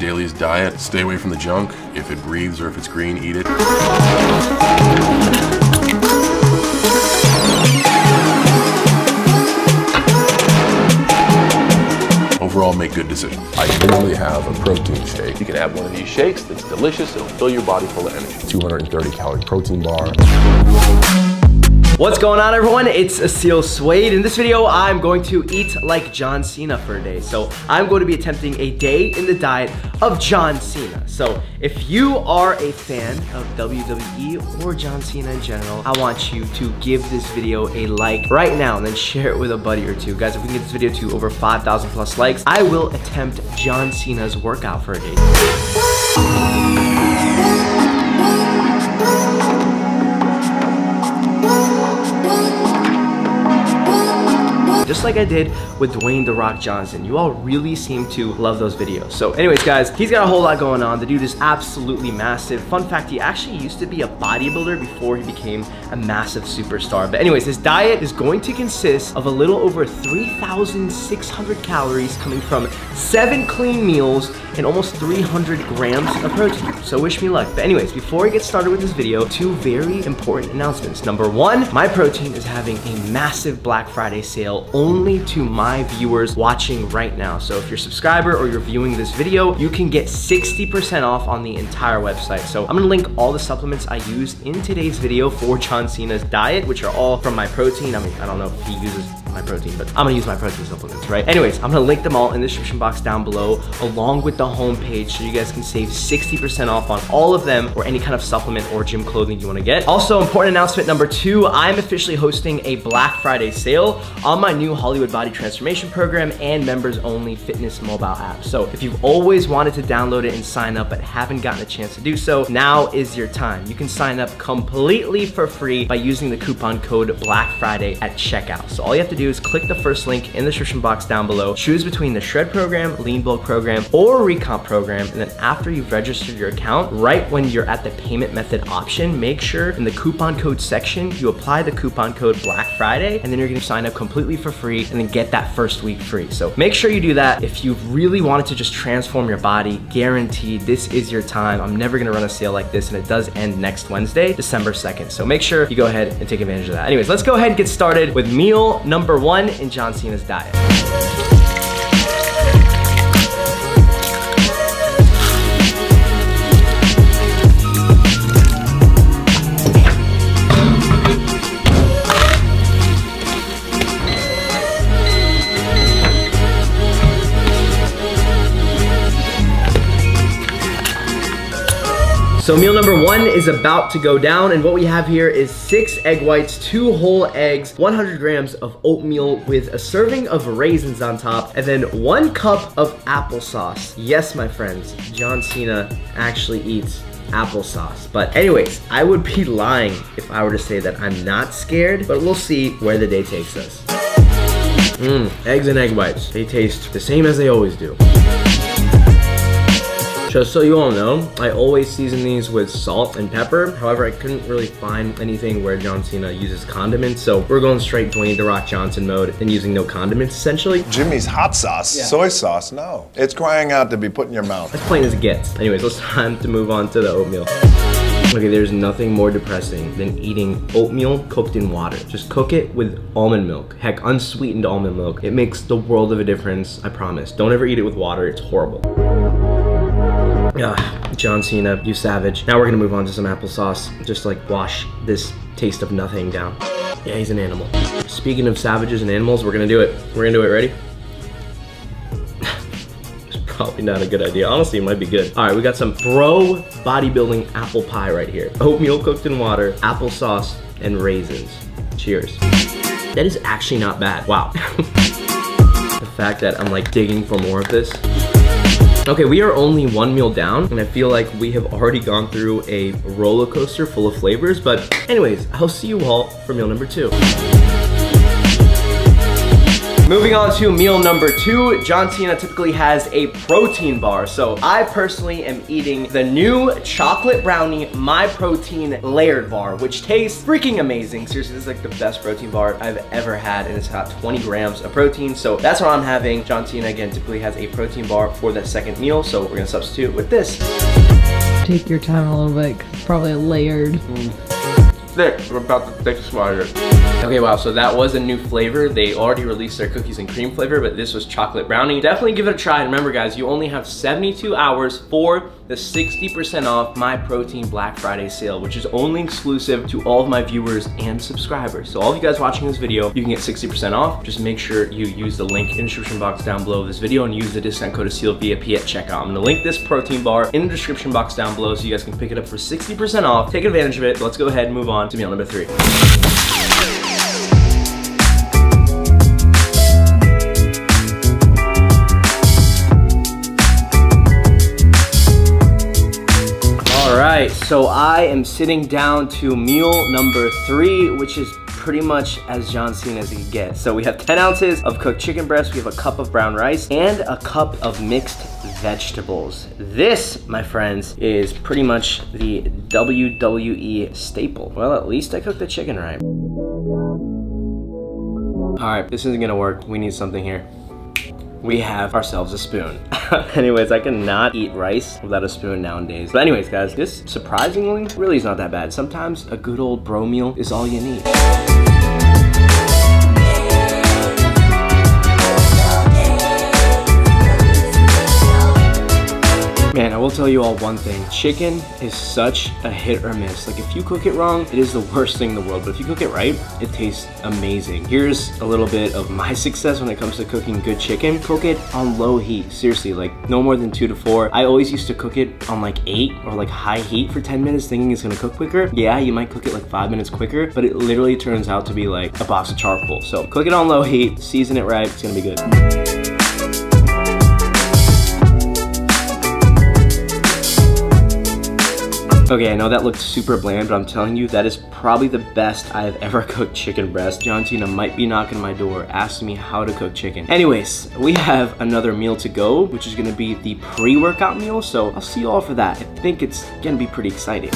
Dailies diet. Stay away from the junk. If it breathes or if it's green, eat it. Overall, make good decisions. I normally have a protein shake. You can have one of these shakes that's delicious. It'll fill your body full of energy. 230 calorie protein bar. What's going on everyone? It's Aseel Soueid. In this video, I'm going to eat like John Cena for a day. So I'm going to be attempting a day in the diet of John Cena. So if you are a fan of WWE or John Cena in general, I want you to give this video a like right now and then share it with a buddy or two. Guys, if we can get this video to over 5,000 plus likes, I will attempt John Cena's workout for a day. Just like I did with Dwayne The Rock Johnson. You all really seem to love those videos. So anyways, guys, he's got a whole lot going on. The dude is absolutely massive. Fun fact, he actually used to be a bodybuilder before he became a massive superstar. But anyways, his diet is going to consist of a little over 3,600 calories coming from seven clean meals and almost 300 grams of protein. So wish me luck. But anyways, before we get started with this video, two very important announcements. Number one, my protein is having a massive Black Friday sale only to my viewers watching right now. So if you're a subscriber or you're viewing this video, you can get 60% off on the entire website. So I'm gonna link all the supplements I use in today's video for John Cena's diet, which are all from MyProtein. I mean, I don't know if he uses MyProtein, but I'm gonna use my protein supplements, right? Anyways, I'm gonna link them all in the description box down below, along with the homepage, so you guys can save 60% off on all of them or any kind of supplement or gym clothing you wanna get. Also, important announcement number two, I'm officially hosting a Black Friday sale on my new Hollywood Body Transformation Program and members only fitness mobile app. So if you've always wanted to download it and sign up but haven't gotten a chance to do so, now is your time. You can sign up completely for free by using the coupon code Black Friday at checkout. So all you have to do is click the first link in the description box down below, choose between the Shred program, Lean Bulk program, or Recomp program, and then after you've registered your account, right when you're at the payment method option, make sure in the coupon code section, you apply the coupon code Black Friday, and then you're gonna sign up completely for free and then get that first week free. So make sure you do that. If you really wanted to just transform your body, guaranteed this is your time. I'm never gonna run a sale like this, and it does end next Wednesday, December 2nd. So make sure you go ahead and take advantage of that. Anyways, let's go ahead and get started with meal number one in John Cena's diet. So meal number one is about to go down and what we have here is six egg whites, two whole eggs, 100 grams of oatmeal with a serving of raisins on top, and then one cup of applesauce. Yes, my friends, John Cena actually eats applesauce. But anyways, I would be lying if I were to say that I'm not scared, but we'll see where the day takes us. Mmm, eggs and egg whites. They taste the same as they always do. Just so you all know, I always season these with salt and pepper. However, I couldn't really find anything where John Cena uses condiments, so we're going straight Dwayne The Rock Johnson mode and using no condiments, essentially. Jimmy's hot sauce, yeah. soy sauce, no. It's crying out to be put in your mouth. As plain as it gets. Anyways, it's time to move on to the oatmeal. Okay, there's nothing more depressing than eating oatmeal cooked in water. Just cook it with almond milk. Heck, unsweetened almond milk. It makes the world of a difference, I promise. Don't ever eat it with water, it's horrible. Ugh, John Cena, you savage. Now we're gonna move on to some applesauce. Just like wash this taste of nothing down. Yeah, he's an animal. Speaking of savages and animals, we're gonna do it. We're gonna do it, ready? it's probably not a good idea. Honestly, it might be good. All right, we got some bro bodybuilding apple pie right here. Oatmeal cooked in water, applesauce, and raisins. Cheers. That is actually not bad. Wow. the fact that I'm like digging for more of this Okay, we are only one meal down, and I feel like we have already gone through a roller coaster full of flavors, but anyways, I'll see you all for meal number two. Moving on to meal number two, John Cena typically has a protein bar. So I personally am eating the new chocolate brownie My Protein layered bar, which tastes freaking amazing. Seriously, this is like the best protein bar I've ever had, and it's got 20 grams of protein. So that's what I'm having. John Cena, again, typically has a protein bar for that second meal. So we're gonna substitute with this. Take your time a little bit, it's probably layered. Mm. Thick. I'm about the thickest one here. Okay, wow, so that was a new flavor. They already released their cookies and cream flavor, but this was chocolate brownie. Definitely give it a try. And remember guys, you only have 72 hours for the 60% off My Protein Black Friday sale, which is only exclusive to all of my viewers and subscribers. So all of you guys watching this video, you can get 60% off. Just make sure you use the link in the description box down below this video and use the discount code ASEELVIP at checkout. I'm gonna link this protein bar in the description box down below so you guys can pick it up for 60% off. Take advantage of it. Let's go ahead and move on to meal number three. Right, so I am sitting down to meal number three, which is pretty much as John Cena as it can get. So we have 10 ounces of cooked chicken breast, we have a cup of brown rice, and a cup of mixed vegetables. This, my friends, is pretty much the WWE staple. Well, at least I cooked the chicken right. All right, this isn't gonna work. We need something here we have ourselves a spoon. anyways, I cannot eat rice without a spoon nowadays. But anyways, guys, this surprisingly really is not that bad. Sometimes a good old bro meal is all you need. Man, I will tell you all one thing. Chicken is such a hit or miss. Like if you cook it wrong, it is the worst thing in the world. But if you cook it right, it tastes amazing. Here's a little bit of my success when it comes to cooking good chicken. Cook it on low heat. Seriously, like no more than two to four. I always used to cook it on like eight or like high heat for 10 minutes thinking it's gonna cook quicker. Yeah, you might cook it like five minutes quicker, but it literally turns out to be like a box of charcoal. So cook it on low heat, season it right, it's gonna be good. Okay, I know that looked super bland, but I'm telling you, that is probably the best I have ever cooked chicken breast. John Cena might be knocking my door, asking me how to cook chicken. Anyways, we have another meal to go, which is gonna be the pre-workout meal, so I'll see you all for that. I think it's gonna be pretty exciting.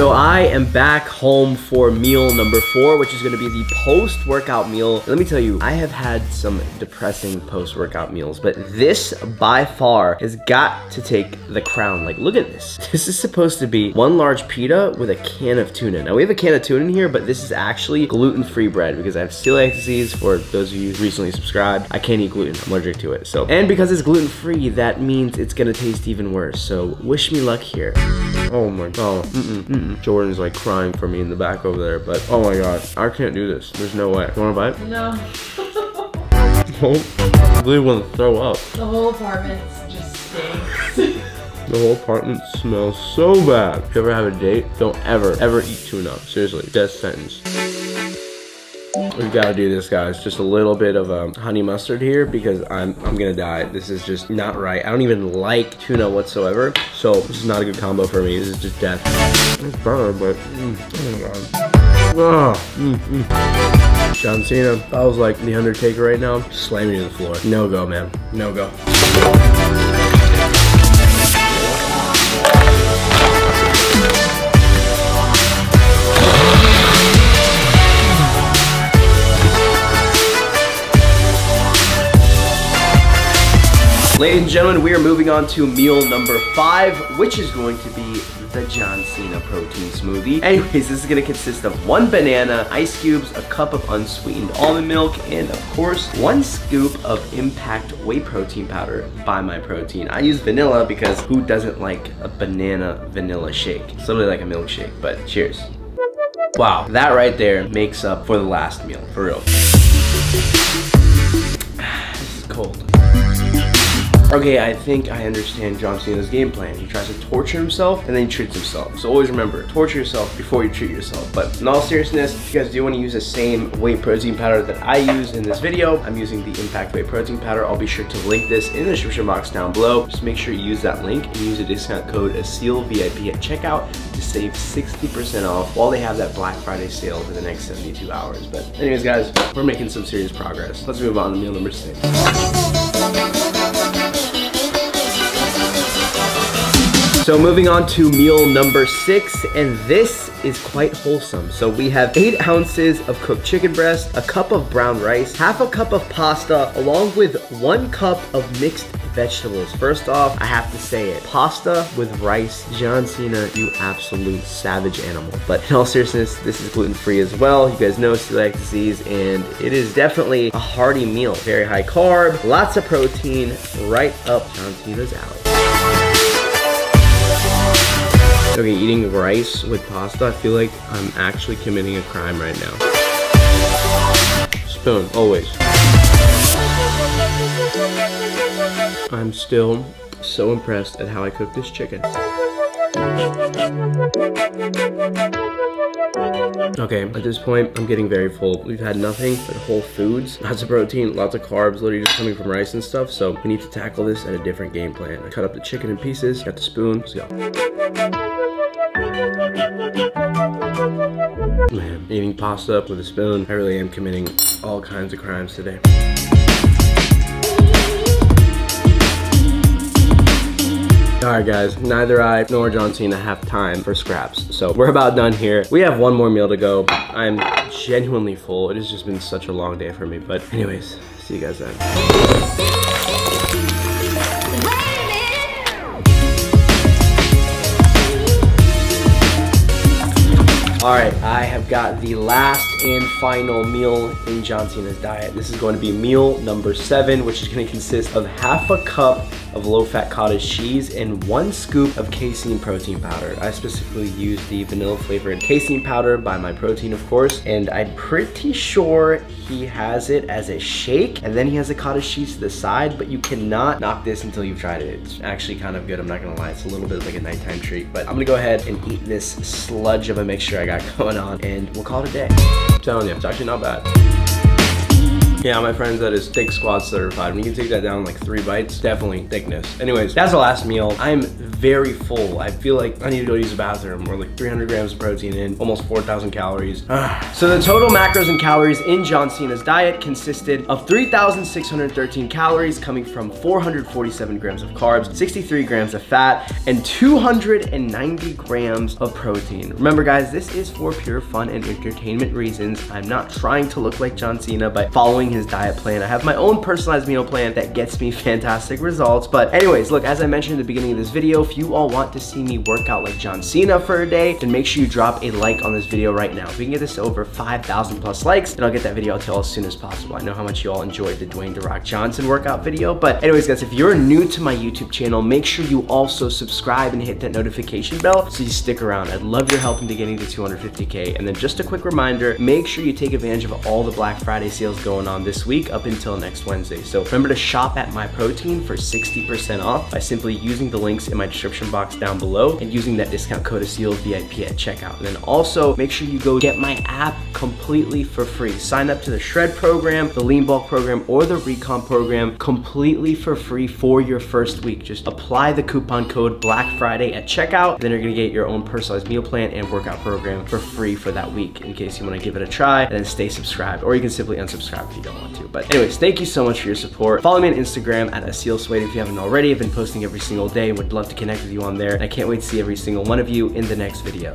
So I am back home for meal number four, which is gonna be the post-workout meal. Let me tell you, I have had some depressing post-workout meals, but this by far has got to take the crown. Like, look at this. This is supposed to be one large pita with a can of tuna. Now we have a can of tuna in here, but this is actually gluten-free bread because I have celiac disease. For those of you recently subscribed, I can't eat gluten. I'm allergic to it. So, and because it's gluten-free, that means it's gonna taste even worse. So wish me luck here. Oh my god. Mm-mm, Jordan's like crying for me in the back over there, but oh my god, I can't do this. There's no way. You wanna bite? No, Oh, I really want to throw up. the whole apartment just stinks. The whole apartment smells so bad. If you ever have a date, don't ever, ever eat tuna. Seriously, death sentence. We've got to do this, guys. Just a little bit of um, honey mustard here because I'm I'm gonna die. This is just not right. I don't even like tuna whatsoever, so this is not a good combo for me. This is just death. It's better, but mm, oh, oh mm, mm. John Cena, I was like the Undertaker right now, slamming to the floor. No go, man. No go. Ladies and gentlemen, we are moving on to meal number five, which is going to be the John Cena protein smoothie. Anyways, this is gonna consist of one banana, ice cubes, a cup of unsweetened almond milk, and of course, one scoop of Impact Whey Protein Powder by My Protein. I use vanilla because who doesn't like a banana vanilla shake? It's literally like a milkshake, but cheers. Wow, that right there makes up for the last meal, for real. this is cold. Okay, I think I understand John Cena's game plan. He tries to torture himself and then he treats himself. So always remember, torture yourself before you treat yourself. But in all seriousness, if you guys do want to use the same whey protein powder that I use in this video, I'm using the Impact Whey Protein Powder. I'll be sure to link this in the description box down below. Just make sure you use that link and use the discount code ASEELVIP at checkout to save 60% off while they have that Black Friday sale for the next 72 hours. But anyways, guys, we're making some serious progress. Let's move on to meal number six. So moving on to meal number six, and this is quite wholesome. So we have eight ounces of cooked chicken breast, a cup of brown rice, half a cup of pasta, along with one cup of mixed vegetables. First off, I have to say it. Pasta with rice, John Cena, you absolute savage animal. But in all seriousness, this is gluten-free as well. You guys know celiac disease, and it is definitely a hearty meal. Very high carb, lots of protein, right up John Cena's alley. Okay, eating rice with pasta, I feel like I'm actually committing a crime right now. Spoon, always. I'm still so impressed at how I cook this chicken. Okay, at this point, I'm getting very full. We've had nothing but whole foods, lots of protein, lots of carbs, literally just coming from rice and stuff. So we need to tackle this at a different game plan. I cut up the chicken in pieces, got the spoon, let's go. Man, eating pasta with a spoon, I really am committing all kinds of crimes today. Alright guys, neither I nor John Cena have time for scraps. So we're about done here. We have one more meal to go. I'm genuinely full. It has just been such a long day for me. But anyways, see you guys then. All right, I have got the last and final meal in John Cena's diet. This is going to be meal number seven, which is gonna consist of half a cup of low-fat cottage cheese and one scoop of casein protein powder. I specifically use the vanilla flavored casein powder by My Protein, of course, and I'm pretty sure he has it as a shake, and then he has the cottage cheese to the side, but you cannot knock this until you've tried it. It's actually kind of good, I'm not gonna lie. It's a little bit like a nighttime treat, but I'm gonna go ahead and eat this sludge of a mixture I got going on, and we'll call it a day. I'm telling you, it's actually not bad. Yeah, my friends, that is thick squad certified. When you can take that down like three bites, definitely thickness. Anyways, that's the last meal. I'm very full. I feel like I need to go use the bathroom. We're like 300 grams of protein in, almost 4,000 calories. Ah. so the total macros and calories in John Cena's diet consisted of 3,613 calories coming from 447 grams of carbs, 63 grams of fat, and 290 grams of protein. Remember guys, this is for pure fun and entertainment reasons. I'm not trying to look like John Cena by following his diet plan. I have my own personalized meal plan that gets me fantastic results. But anyways, look, as I mentioned at the beginning of this video, if you all want to see me work out like John Cena for a day, then make sure you drop a like on this video right now. If we can get this over 5,000 plus likes, then I'll get that video out to y'all as soon as possible. I know how much you all enjoyed the Dwayne The Rock Johnson workout video. But anyways, guys, if you're new to my YouTube channel, make sure you also subscribe and hit that notification bell so you stick around. I'd love your help into getting to 250K. And then just a quick reminder, make sure you take advantage of all the Black Friday sales going on this week up until next Wednesday. So remember to shop at My Protein for 60% off by simply using the links in my description box down below and using that discount code ASEEL VIP at checkout. And then also make sure you go get my app completely for free. Sign up to the Shred program, the Lean Bulk program, or the Recomp program completely for free for your first week. Just apply the coupon code Black Friday at checkout, then you're gonna get your own personalized meal plan and workout program for free for that week in case you wanna give it a try and then stay subscribed, or you can simply unsubscribe if you don't want to. But anyways, thank you so much for your support. Follow me on Instagram at Aseel Soueid if you haven't already. I've been posting every single day would love to connect with you on there. And I can't wait to see every single one of you in the next video.